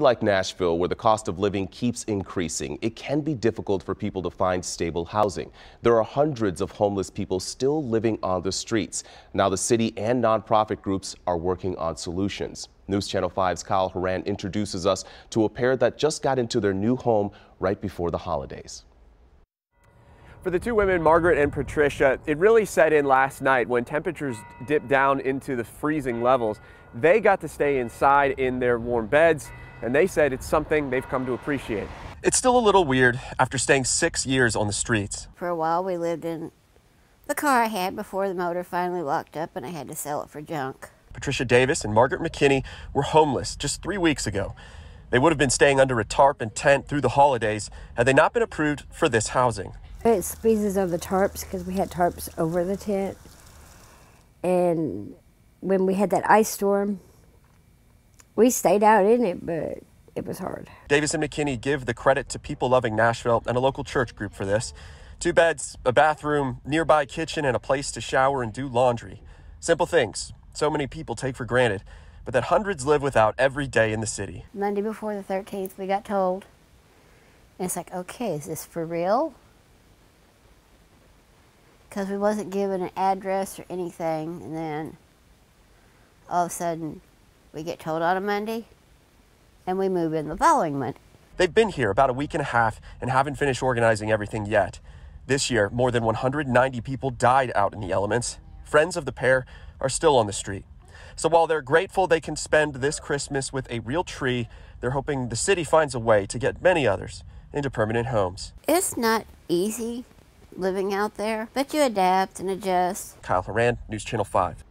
Like Nashville, where the cost of living keeps increasing, it can be difficult for people to find stable housing. There are hundreds of homeless people still living on the streets. Now the city and nonprofit groups are working on solutions. News Channel 5's Kyle Horan introduces us to a pair that just got into their new home right before the holidays. For the two women, Margaret and Patricia, it really set in last night when temperatures dipped down into the freezing levels. They got to stay inside in their warm beds and they said it's something they've come to appreciate. It's still a little weird after staying six years on the streets. For a while, we lived in the car I had before the motor finally locked up and I had to sell it for junk. Patricia Davis and Margaret McKinney were homeless just three weeks ago. They would have been staying under a tarp and tent through the holidays had they not been approved for this housing. It squeezes on the tarps because we had tarps over the tent. And when we had that ice storm, we stayed out in it, but it was hard. Davis and McKinney give the credit to People Loving Nashville and a local church group for this. Two beds, a bathroom, nearby kitchen, and a place to shower and do laundry. Simple things so many people take for granted, but that hundreds live without every day in the city. Monday before the 13th, we got told. And it's like, okay, is this for real? Because we wasn't given an address or anything, and then all of a sudden, we get told on a Monday, and we move in the following Monday. They've been here about a week and a half and haven't finished organizing everything yet. This year, more than 190 people died out in the elements. Friends of the pair are still on the street. So while they're grateful they can spend this Christmas with a real tree, they're hoping the city finds a way to get many others into permanent homes. It's not easy living out there, but you adapt and adjust. Kyle Horan, News Channel 5.